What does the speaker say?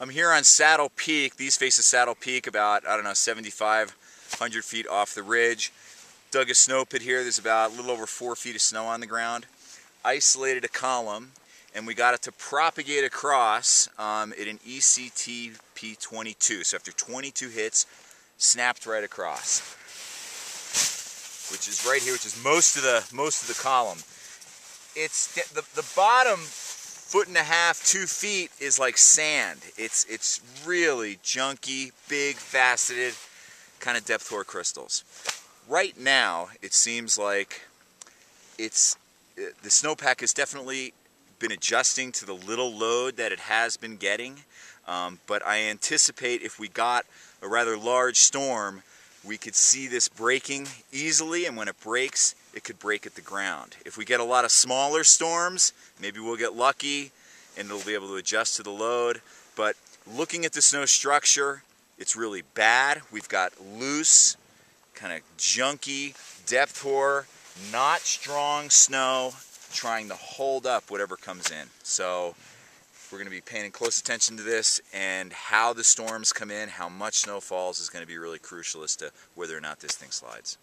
I'm here on Saddle Peak. These faces Saddle Peak about, I don't know, 7,500 feet off the ridge. Dug a snow pit here. There's about a little over four feet of snow on the ground. Isolated a column and we got it to propagate across um, at an ECTP22. So after 22 hits, snapped right across, which is right here, which is most of the most of the column. It's the the bottom foot and a half, two feet is like sand. It's it's really junky, big, faceted, kind of depth hoar crystals. Right now, it seems like it's the snowpack has definitely been adjusting to the little load that it has been getting. Um, but I anticipate if we got a rather large storm, we could see this breaking easily, and when it breaks, it could break at the ground. If we get a lot of smaller storms, maybe we'll get lucky and it'll be able to adjust to the load. But looking at the snow structure, it's really bad. We've got loose, kind of junky, depth hoar, not strong snow trying to hold up whatever comes in. So we're going to be paying close attention to this and how the storms come in, how much snow falls is going to be really crucial as to whether or not this thing slides.